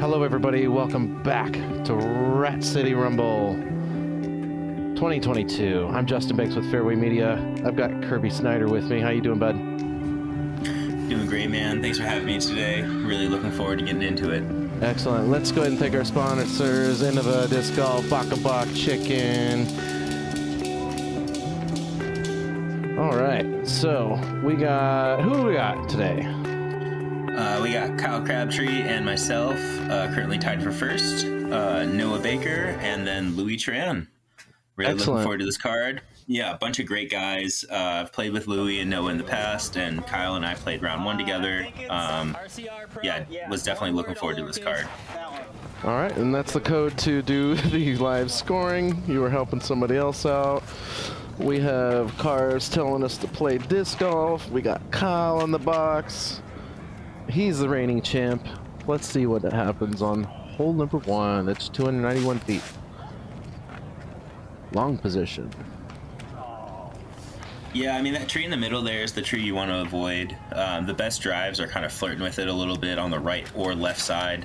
Hello, everybody. Welcome back to Rat City Rumble 2022. I'm Justin Banks with Fairway Media. I've got Kirby Snyder with me. How you doing, bud? Doing great, man. Thanks for having me today. Really looking forward to getting into it. Excellent. Let's go ahead and thank our sponsors: Innova Disc Golf, Bok a Bok Chicken. All right. So we got who do we got today? Uh, we got Kyle Crabtree and myself, uh, currently tied for first. Uh, Noah Baker and then Louie Tran. Really Excellent. looking forward to this card. Yeah, a bunch of great guys. Uh, I've played with Louie and Noah in the past, and Kyle and I played round one together. Um, yeah, was definitely looking forward to this card. All right, and that's the code to do the live scoring. You were helping somebody else out. We have cars telling us to play disc golf. We got Kyle on the box. He's the reigning champ. Let's see what happens on hole number one. It's 291 feet. Long position. Yeah, I mean that tree in the middle there is the tree you want to avoid. Um, the best drives are kind of flirting with it a little bit on the right or left side.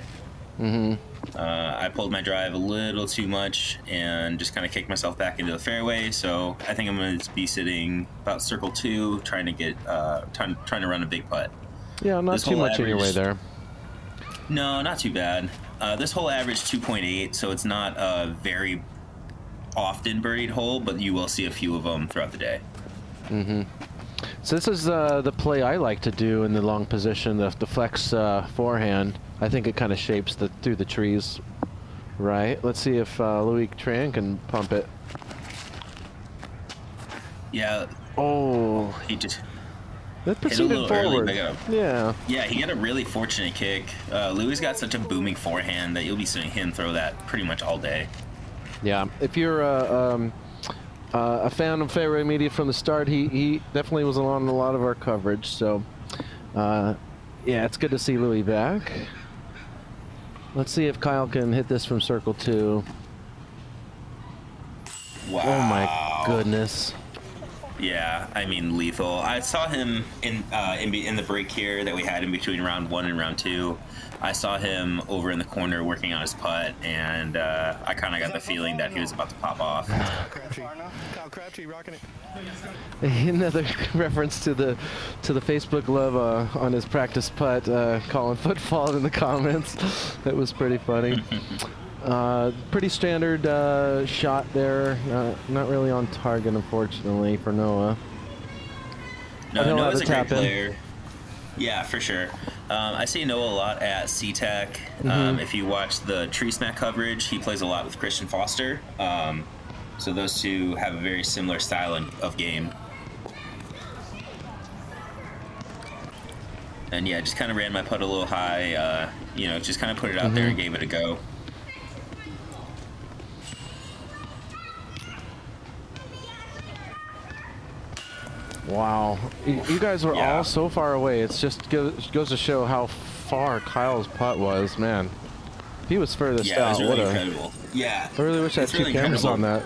Mm-hmm. Uh, I pulled my drive a little too much and just kind of kicked myself back into the fairway. So I think I'm going to be sitting about circle two, trying to get uh, trying, trying to run a big putt. Yeah, not This too much in your way there. No, not too bad. Uh, this hole averaged 2.8, so it's not a very often birdied hole, but you will see a few of them throughout the day. Mm-hmm. So this is uh, the play I like to do in the long position, the, the flex uh, forehand. I think it kind of shapes the through the trees, right? Let's see if uh, Louie Tran can pump it. Yeah, Oh, he just that a proceeded early, forward. uh, yeah, Yeah, he had a really fortunate kick. Uh, Louie got such a booming forehand that you'll be seeing him throw that pretty much all day. yeah. If you're uh, um, uh, a fan of Fairway Media from the start, he he definitely was on a lot of our coverage. So, uh, yeah, it's good to see Louie back. Let's see if Kyle can hit this from circle two. Wow. Oh my goodness. Yeah, I mean lethal. I saw him in uh, in, be- in the break here that we had in between round one and round two. I saw him over in the corner working on his putt, and uh, I kind of got the feeling that he was about to pop off. Crabtree. Kyle Crabtree rocking it. Another reference to the to the Facebook love uh, on his practice putt, uh, calling footfall in the comments. that was pretty funny. Uh, pretty standard uh, shot there. Uh, not really on target, unfortunately, for Noah. No, Noah's a great in. player. Yeah, for sure. Um, I see Noah a lot at SeaTac. Um, if you watch the Tree Smack coverage, he plays a lot with Christian Foster. Um, so those two have a very similar style in- of game. And yeah, just kind of ran my putt a little high. Uh, you know, just kind of put it out there and gave it a go. Wow, you, you guys were Yeah. all so far away. It's just goes, goes to show how far Kyle's putt was, man. He was furthest Yeah, it was out. really what a, incredible. Yeah. I really wish I had It's two really cameras on that.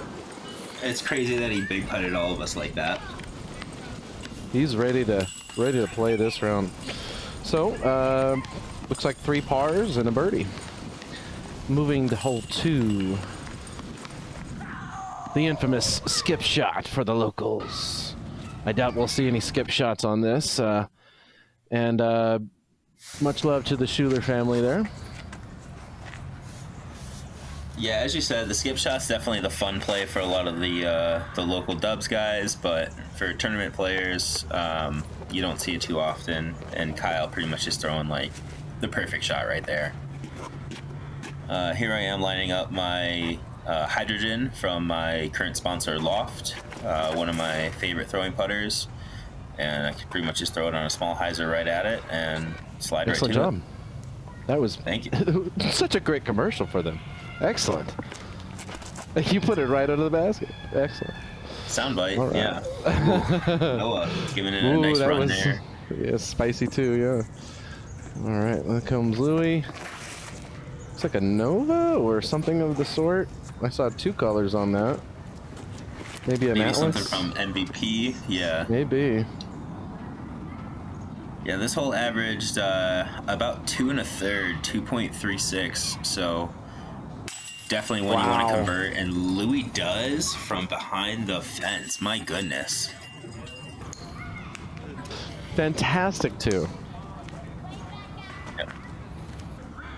It's crazy that he big putted all of us like that. He's ready to ready to play this round. So, uh, looks like three pars and a birdie. Moving to hole two. The infamous skip shot for the locals. I doubt we'll see any skip shots on this. Uh, and uh, much love to the Schuler family there. Yeah, as you said, the skip shot's definitely the fun play for a lot of the uh, the local Dubs guys, but for tournament players, um, you don't see it too often. And Kyle pretty much is throwing like the perfect shot right there. Uh, here I am lining up my uh, hydrogen from my current sponsor Loft, uh, one of my favorite throwing putters, and I can pretty much just throw it on a small hyzer right at it and slide Excellent right to job. it. That was Thank you. such a great commercial for them. Excellent. You put it right under the basket. Excellent. Soundbite, right. yeah. Noah giving it a Ooh, nice that run was there. yeah, spicy too. Yeah. All right, there comes Louie. It's like a Nova or something of the sort. I saw two colors on that. Maybe an Maybe Atlas. something from MVP. Yeah. Maybe. Yeah, this hole averaged uh, about two and a third, 2.36. So definitely one you want to convert. And Louie does from behind the fence. My goodness. Fantastic too.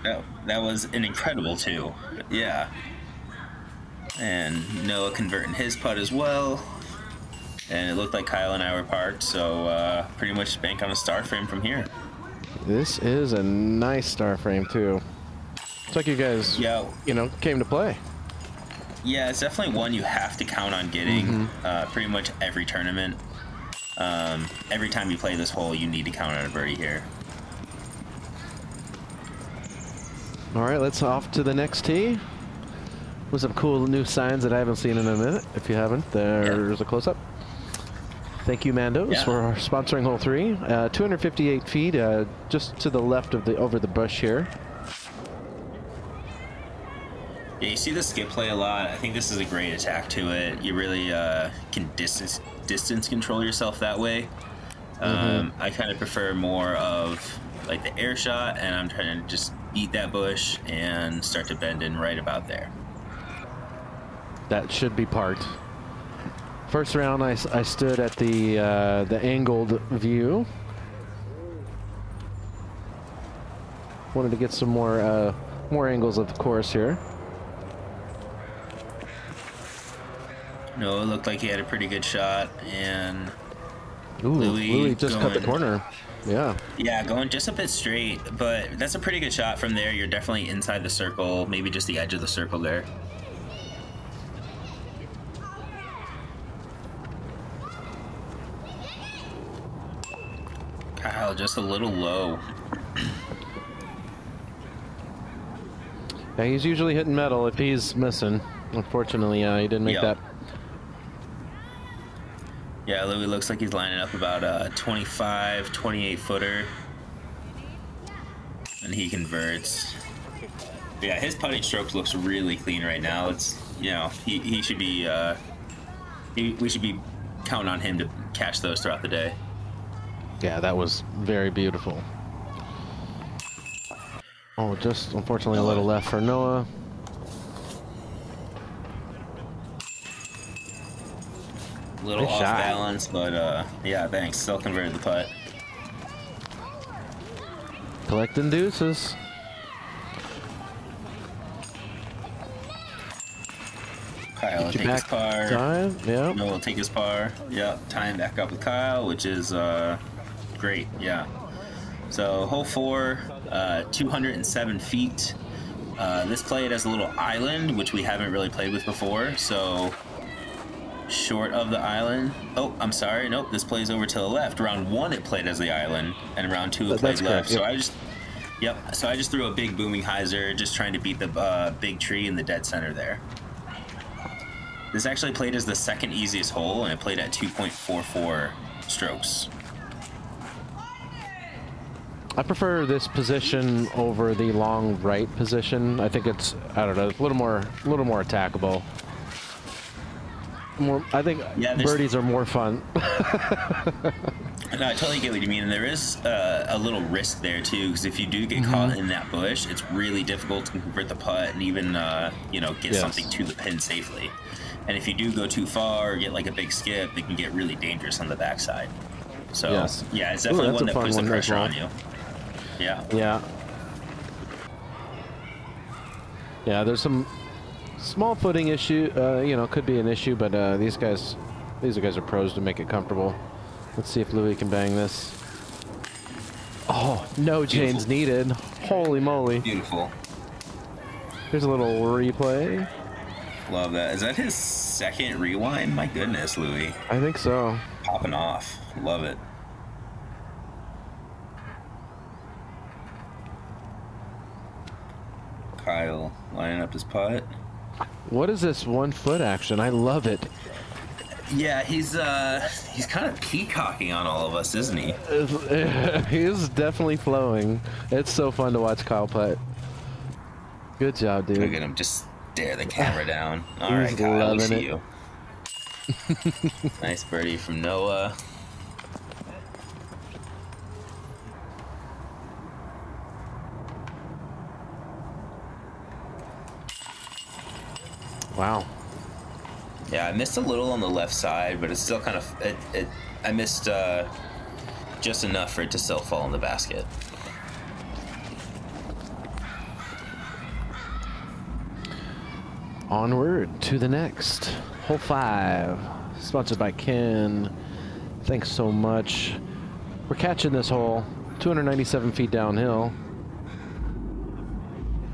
That, that was an incredible two. Yeah. And Noah converting his putt as well. And it looked like Kyle and I were parked, so uh, pretty much bank on a star frame from here. This is a nice star frame too. It's like you guys, Yeah, you know, came to play. Yeah, it's definitely one you have to count on getting uh, pretty much every tournament. Um, every time you play this hole, you need to count on a birdie here. All right, let's off to the next tee. With some cool new signs that I haven't seen in a minute. If you haven't, there's a close up. Thank you, Mandos, Yeah. for sponsoring hole three. Uh, 258 feet, uh, just to the left of the over the bush here. Yeah, you see the skip play a lot. I think this is a great attack to it. You really uh, can distance distance control yourself that way. Um, I kind of prefer more of like the air shot, and I'm trying to just beat that bush and start to bend in right about there. That should be parked. First round, I, I stood at the uh, the angled view. Wanted to get some more uh, more angles of the course here. No, it looked like he had a pretty good shot, and Ooh, Louie Louie just cut the corner. Yeah. Yeah, going just a bit straight, but that's a pretty good shot from there. You're definitely inside the circle, maybe just the edge of the circle there. Kyle, just a little low. Yeah, he's usually hitting metal if he's missing. Unfortunately, yeah, he didn't make Yep. that. Yeah, Louie looks like he's lining up about a 25, 28 footer. And he converts. Yeah, his putting stroke looks really clean right now. It's, you know, he, he should be, uh, he, we should be counting on him to catch those throughout the day. Yeah, that was very beautiful. Oh, just unfortunately a little left for Noah. A little Nice off shot. balance, but, uh, yeah, thanks. Still converted the putt. Collecting deuces. Kyle will Get you take his back par. time. Yeah. No, will take his par. Yep, tying back up with Kyle, which is uh, great. Yeah. So hole four, uh, 207 feet. Uh, this played as a little island, which we haven't really played with before. So short of the island. Oh, I'm sorry. Nope. This plays over to the left. Round one, it played as the island, and round two, it played left. correct, So. I just. Yep. So I just threw a big booming hyzer, just trying to beat the uh, big tree in the dead center there. This actually played as the second easiest hole, and it played at 2.44 strokes. I prefer this position over the long right position. I think it's I don't know, a little more a little more attackable. More I think Yeah, birdies are more fun. No, I totally get what you mean. And there is uh, a little risk there too, because if you do get Mm-hmm. caught in that bush, it's really difficult to convert the putt and even uh, you know get Yes. something to the pin safely. And if you do go too far or get like a big skip, it can get really dangerous on the backside. So Yes. yeah, it's definitely that's one that puts the one as pressure on you. Yeah. yeah. Yeah, there's some small footing issue, uh, you know, could be an issue, but uh, these guys these guys are pros to make it comfortable. Let's see if Louie can bang this. Oh, no chains needed. Holy moly. Beautiful. Here's a little replay. Love that. Is that his second rewind? My goodness, Louie. I think so. Popping off. Love it. Kyle lining up his putt. What is this one foot action? I love it. Yeah, he's uh he's kind of peacocking on all of us, isn't he? he's definitely flowing. It's so fun to watch Kyle putt. Good job, dude. Look at him just stare the camera down. All right, Kyle, we see it. you. nice birdie from Noah. Wow. Yeah, I missed a little on the left side, but it's still kind of it. it I missed uh, just enough for it to still fall in the basket. Onward to the next. Hole five. Sponsored by Ken. Thanks so much. We're catching this hole. 297 feet downhill.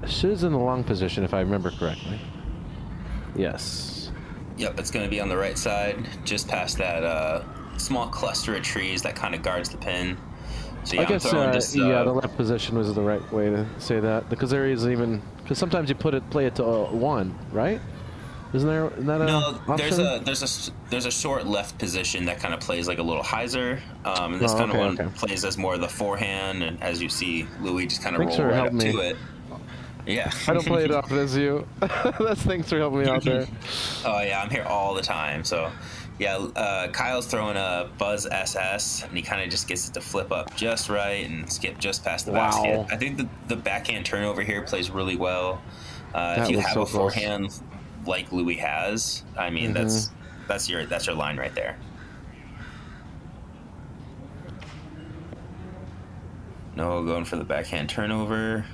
Shit in the long position if I remember correctly. Yes. Yep, it's going to be on the right side, just past that uh, small cluster of trees that kind of guards the pin. So yeah, I guess I'm throwing uh, yeah, uh, the left position was the right way to say that because there is even because sometimes you put it play it to uh, one, right? Isn't there isn't that a No, there's option? a there's a there's a short left position that kind of plays like a little hyzer. Um, and this Oh, kind okay, of one okay. plays as more of the forehand, and as you see, Louie just kind of roll right up helping to it. Yeah. I don't play it often as you. That's thanks for helping me out there. Oh yeah, I'm here all the time. So, yeah, uh, Kyle's throwing a Buzz SS, and he kind of just gets it to flip up just right and skip just past the Wow. basket. I think the, the backhand turnover here plays really well. Uh, if you have so a close. forehand like Louie has, I mean that's that's your that's your line right there. No, going for the backhand turnover.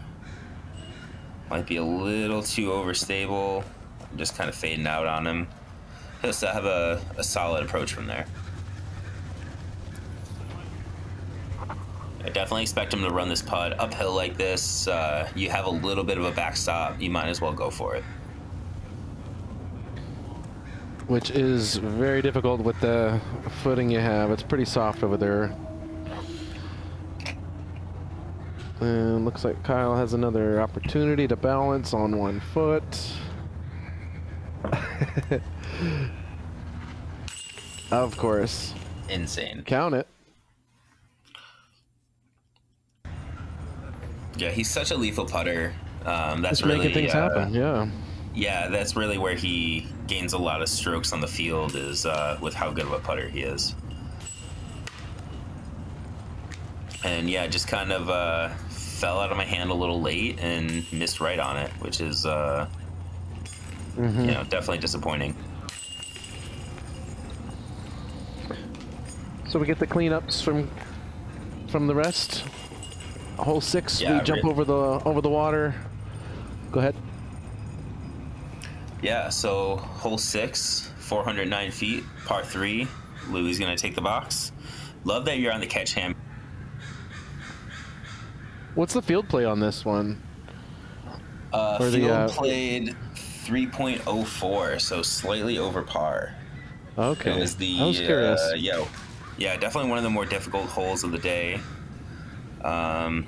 Might be a little too overstable. I'm Just kind of fading out on him. He'll still have a, a solid approach from there. I definitely expect him to run this putt uphill like this. Uh, you have a little bit of a backstop. You might as well go for it. Which is very difficult with the footing you have. It's pretty soft over there. And looks like Kyle has another opportunity to balance on one foot. of course. Insane. Count it. Yeah, he's such a lethal putter. Um, that's Just really making things uh, happen. Yeah. Yeah, that's really where he gains a lot of strokes on the field is uh, with how good of a putter he is. And yeah, just kind of uh, fell out of my hand a little late and missed right on it, which is uh, Mhm. you know definitely disappointing. So we get the cleanups from from the rest. Hole six, Yeah, we jump re- over the over the water. Go ahead. Yeah, so hole six, 409 feet, par three. Louie is gonna take the box. Love that you're on the catch hand. What's the field play on this one? Uh, Or the, field uh, played 3.04, so slightly over par. Okay. It was the I was curious. Uh, yeah, yeah, definitely one of the more difficult holes of the day. Um,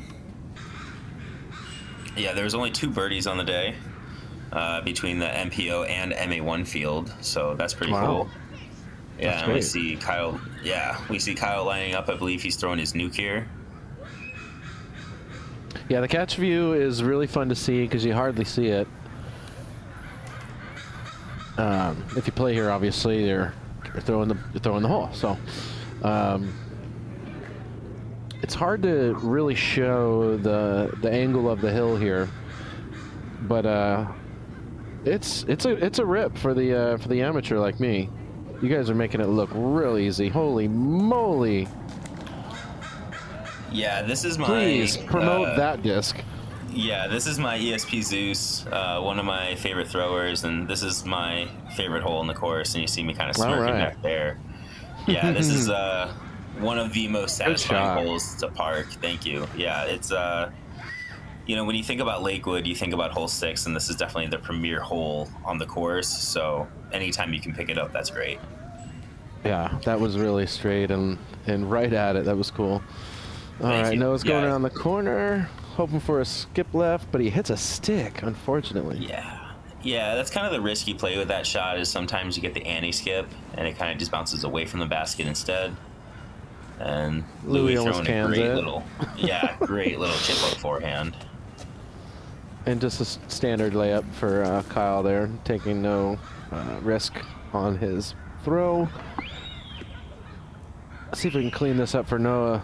yeah, there was only two birdies on the day uh, between the MPO and MA1 field, so that's pretty Wow. cool. Yeah, and we see Kyle. Yeah, we see Kyle lining up. I believe he's throwing his nuke here. Yeah, the catch view is really fun to see because you hardly see it. Um, if you play here, obviously you're, throwing the you're throwing the hole. So um, it's hard to really show the the angle of the hill here, but uh, it's it's a it's a rip for the uh, for the amateur like me. You guys are making it look real easy. Holy moly! Yeah, this is my. Please promote uh, that disc. Yeah, this is my ESP Zeus, uh, one of my favorite throwers, and this is my favorite hole in the course. And you see me kind of smirking right. back there. Yeah, this is uh, one of the most satisfying holes to park. Thank you. Yeah, it's uh, you know, when you think about Lakewood, you think about hole six, and this is definitely the premier hole on the course. So anytime you can pick it up, that's great. Yeah, that was really straight and and right at it. That was cool. All Thank right. Noah's going Yeah. around the corner, hoping for a skip left, but he hits a stick, unfortunately. Yeah. Yeah, that's kind of the risky play with that shot is sometimes you get the anti skip and it kind of just bounces away from the basket instead. And Louie Louie, throwing a great it. little, yeah, great little chip up forehand. And just a standard layup for uh, Kyle there, taking no uh, risk on his throw. see if we can clean this up for Noah.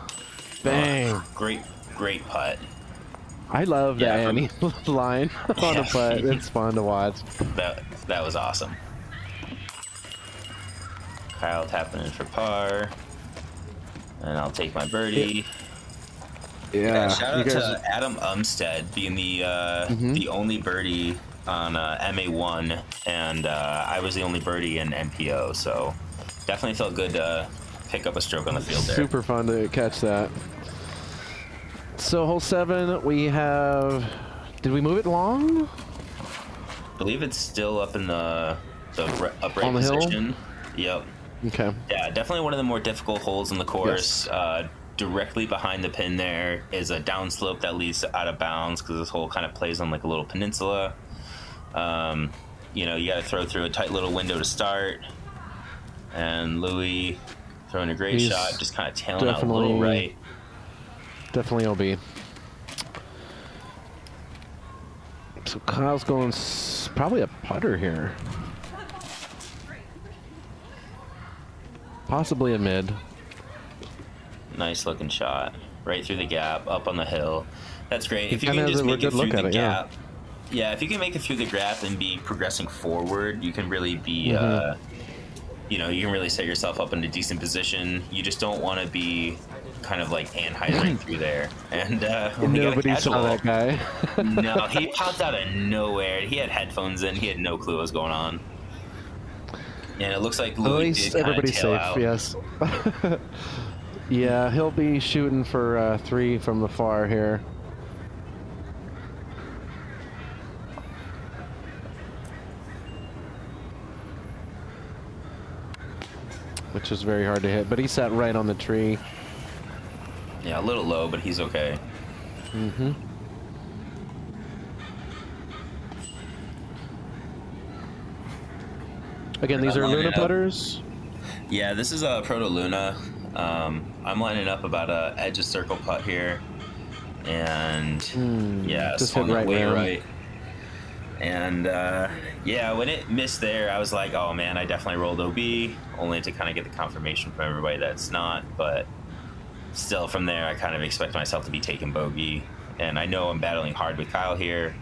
Bang! Great, great putt. I love Yeah, that from- Annie line on a putt. It's fun to watch. That That was awesome. Kyle tapping in for par. And I'll take my birdie. Yeah, Yeah, shout out guys. to Adam Umstead being the uh, Mhm. the only birdie on uh, MA1, and uh, I was the only birdie in MPO. So definitely felt good to pick up a stroke on the field there. Super fun to catch that. So hole seven, we have. Did we move it long? I believe it's still up in the the upright On the hill? Yep. Okay. Yeah, definitely one of the more difficult holes in the course. Yes. Uh, directly behind the pin there is a downslope that leads out of bounds because this hole kind of plays on like a little peninsula. Um, you know, you got to throw through a tight little window to start. And Louie throwing a great He's shot, just kind of tailing out a little definitely- right. Definitely OB. So Kyle's going s- probably a putter here. Possibly a mid. Nice looking shot. Right through the gap, up on the hill. That's great. He If you can just make it through look the it, yeah. gap. Yeah, if you can make it through the gap and be progressing forward, you can really be, Mhm. uh, you know, you can really set yourself up in a decent position. You just don't want to be kind of like Anheuser through there. And uh, when we got a Nobody saw that guy. no, he popped out of nowhere. He had headphones in. He had no clue what was going on. And it looks like At Louie least did everybody's safe. out. Yes. yeah, he'll be shooting for uh, three from the far here. Which was very hard to hit, but he sat right on the tree. Yeah, a little low, but he's okay. Mm-hmm. Again, these I'm are Luna up. putters. Yeah, this is a Proto Luna. Um, I'm lining up about a edge of circle putt here, and Hmm, yeah, just hit right way round. right. And uh, yeah, when it missed there, I was like, oh man, I definitely rolled OB, only to kind of get the confirmation from everybody that it's not. But still, from there, I kind of expect myself to be taking bogey, and I know I'm battling hard with Kyle here,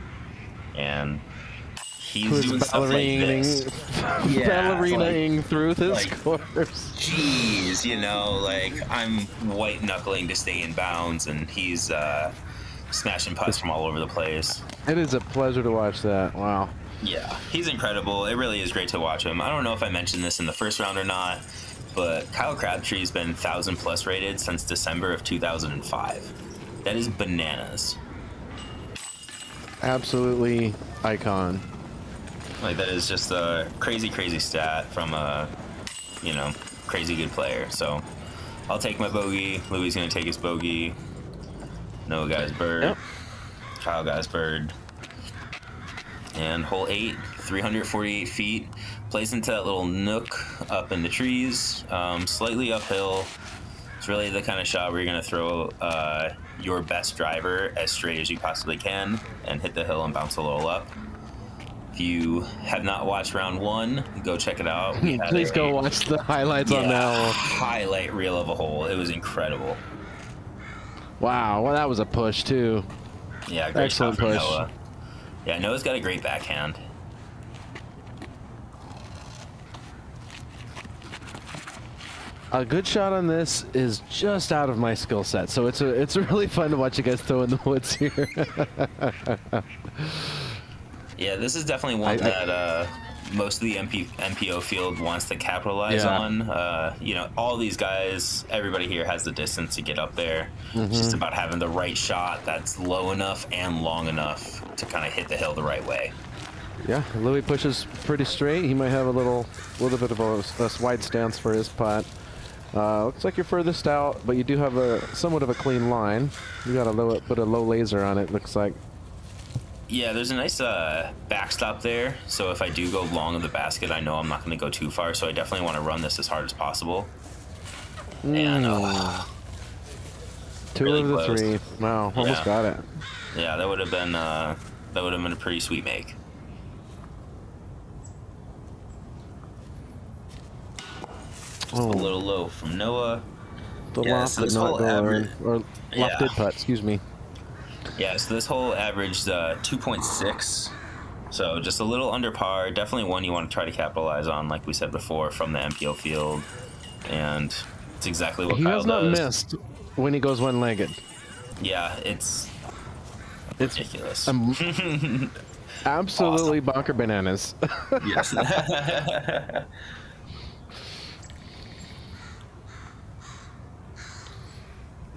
and he's Who's doing stuff like this. ballerinaing, Yeah, ballerinaing through this like- course. Jeez, you know, like I'm white knuckling to stay in bounds, and he's uh, smashing putts from all over the place. It is a pleasure to watch that. Wow. Yeah, he's incredible. It really is great to watch him. I don't know if I mentioned this in the first round or not, but Kyle Crabtree's been thousand plus rated since December of 2005. That is bananas. Absolutely icon. Like that is just a crazy, crazy stat from a, you know, crazy good player. So I'll take my bogey. Louie is gonna take his bogey. No guy's bird. Yep. Kyle guy's bird. And hole eight, 348 feet, plays into that little nook up in the trees, um, slightly uphill. It's really the kind of shot where you're gonna throw uh, your best driver as straight as you possibly can and hit the hill and bounce a little up. If you have not watched round one, go check it out. Please go watch the highlights on yeah, that one. highlight reel of a hole. It was incredible. Wow, well, that was a push too. Yeah, great Excellent push. Noah. Yeah, Noah's got a great backhand. A good shot on this is just out of my skill set, so it's a, it's really fun to watch you guys throw in the woods here. Yeah, this is definitely one I- I- that uh, most of the MP, MPO field wants to capitalize Yeah. on. Uh, you know, all these guys, everybody here has the distance to get up there. Mm-hmm. It's just about having the right shot that's low enough and long enough to kind of hit the hill the right way. yeah, Louie pushes pretty straight. He might have a little little bit of a, a wide stance for his putt. Uh, looks like you're furthest out, but you do have a somewhat of a clean line. You got a low put a low laser on it. Looks like. Yeah, there's a nice uh, backstop there. So if I do go long of the basket, I know I'm not going to go too far. So I definitely want to run this as hard as possible. And uh, Two really of the close. three. Wow, almost Yeah. got it. yeah, that would have been uh, that would have been a pretty sweet make. Just Oh. a little low from Noah. The Yeah, loft so not whole go average- in, or Yeah. putt. Excuse me. Yeah, so this hole averaged uh, 2.6 So just a little under par. Definitely one you want to try to capitalize on, like we said before, from the MPO field. And it's exactly what He Kyle has not does. missed when he goes one-legged. Yeah, it's It's ridiculous. um, absolutely bonker bananas. yes.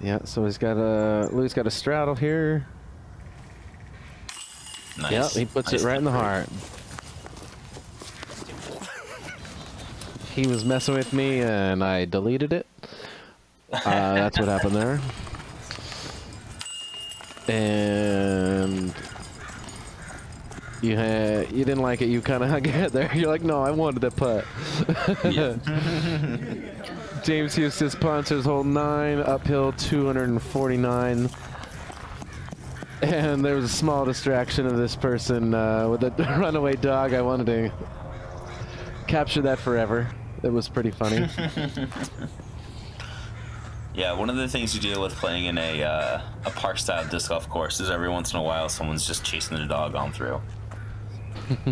yeah, so he's got a Louie got a straddle here. Nice. Yep, he puts Nice it right in the heart. He was messing with me and I deleted it. Uh, that's what happened there. And you had you didn't like it. You kind of hung head there. You're like, no, I wanted that putt. James Houston sponsors hole nine, uphill 249. And there was a small distraction of this person uh, with a runaway dog. I wanted to capture that forever. It was pretty funny. Yeah, one of the things you deal with playing in a uh, a park style disc golf course is every once in a while someone's just chasing the dog on through.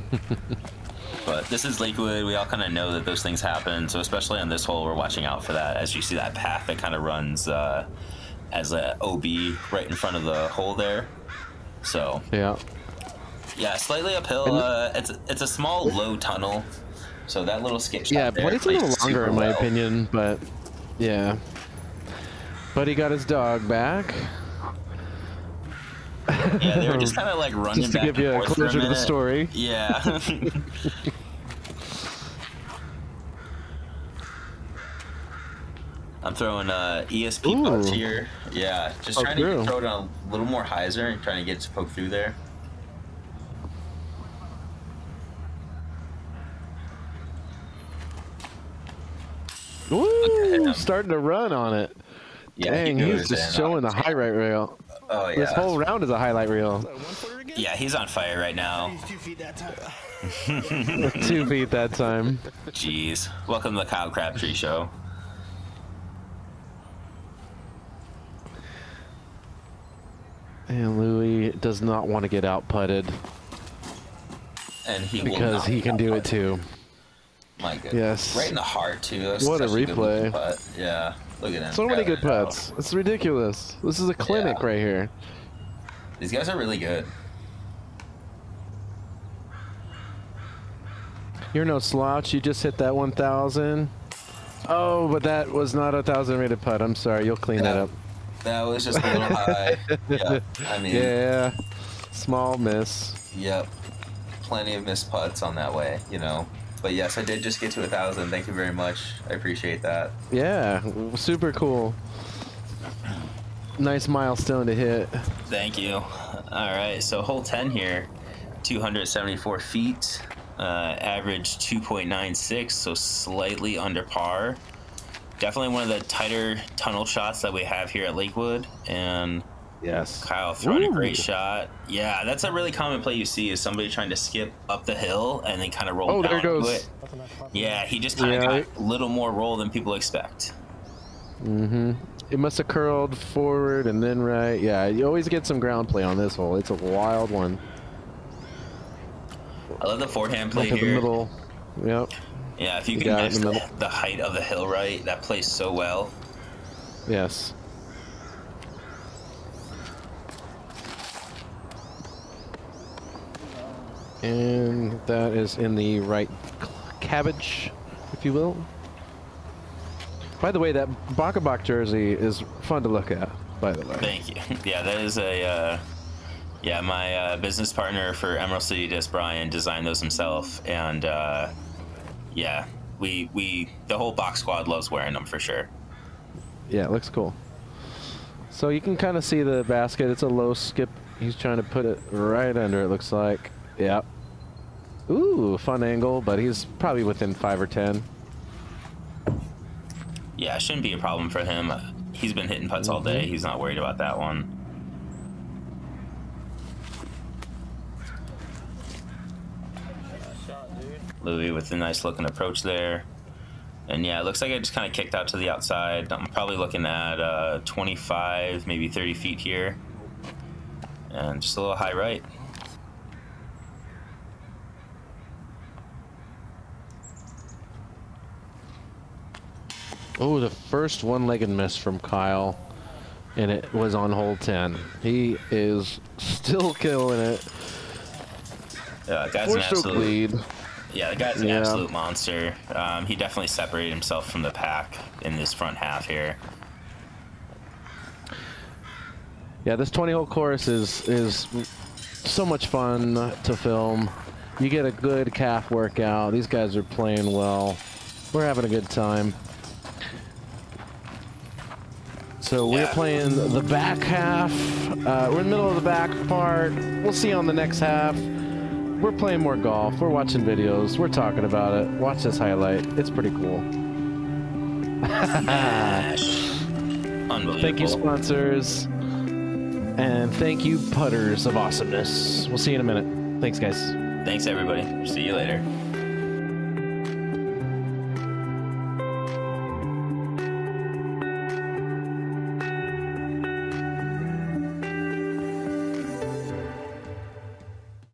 but this is Lakewood. We all kind of know that those things happen. So especially on this hole, we're watching out for that. As you see that path that kind of runs uh, as a OB right in front of the hole there. So yeah. yeah, slightly uphill. Uh, it's it's a small low tunnel. So that little skip Yeah, there it's a little longer in my well. opinion, but yeah. But he got his dog back. Yeah, they were just kind of like running Just to back give you a closure to the story. Yeah. I'm throwing uh, ESP putts Ooh. here. Yeah, just Poke trying to throw it on a little more hyzer and trying to get it to poke through there. Woo! him. Starting to run on it. Yeah, Dang, he he's just showing the on- highlight reel. Oh yeah. This whole round is a highlight reel. So one footer again? yeah, he's on fire right now. He's two feet that time. Two feet that time. Jeez. Welcome to the Kyle Crabtree Show. And Louie does not want to get out putted And he will because he can do it too. My goodness. Yes. Right in the heart too. That was What a replay. putt. Yeah. Look at him. So many good it out. putts. It's ridiculous. This is a clinic Yeah. right here. These guys are really good. You're no slouch. You just hit that 1,000. Oh, but that was not a 1,000 rated putt. I'm sorry. You'll clean that up. That was just a little high. Yeah. I mean, Yeah. Small miss. Yep. Plenty of missed putts on that way, you know. But yes, I did just get to a thousand. Thank you very much. I appreciate that. Yeah. Super cool. Nice milestone to hit. Thank you. All right, so hole 10 here, 274 feet, uh, average 2.96, so slightly under par. Definitely one of the tighter tunnel shots that we have here at Lakewood, and Yes. Kyle throwing a great shot. Yeah, that's a really common play you see is somebody trying to skip up the hill and then kind of roll Oh, down there goes. to it. Yeah, he just kind of Yeah. got a little more roll than people expect. Mm-hmm. It must have curled forward and then right. Yeah, you always get some ground play on this hole. It's a wild one. I love the forehand play Up in the here. middle. Yep. Yeah, if you can match the the, the height of the hill right, that plays so well. Yes. And that is in the right cabbage, if you will. By the way, that Bok a Bok jersey is fun to look at, by the way. Thank you. Yeah, that is a. Uh, yeah, my uh, business partner for Emerald City Disc, Brian, designed those himself, and uh, yeah, we we the whole box squad loves wearing them for sure. Yeah, it looks cool. So you can kind of see the basket. It's a low skip. He's trying to put it right under, it looks like. Yep. Ooh, fun angle, but he's probably within five or ten. Yeah, it shouldn't be a problem for him. Uh, he's been hitting putts all day. Mm-hmm. He's not worried about that one. Louie with a nice looking approach there. And yeah, it looks like I just kind of kicked out to the outside. I'm probably looking at uh, 25, maybe 30 feet here. And just a little high right. Oh, the first one-legged miss from Kyle, and it was on hole 10. He is still killing it. Yeah, guy's Four an absolute lead yeah, the guy's an Yeah. absolute monster. Um, he definitely separated himself from the pack in this front half here. Yeah, this 20-hole course is is so much fun to film. You get a good calf workout. These guys are playing well. We're having a good time. So we're Yeah. playing the back half. Uh, we're in the middle of the back part. We'll see you on the next half. We're playing more golf. We're watching videos. We're talking about it. Watch this highlight. It's pretty cool. Unbelievable. Thank you, sponsors. And thank you, putters of awesomeness. We'll see you in a minute. Thanks, guys. Thanks, everybody. See you later.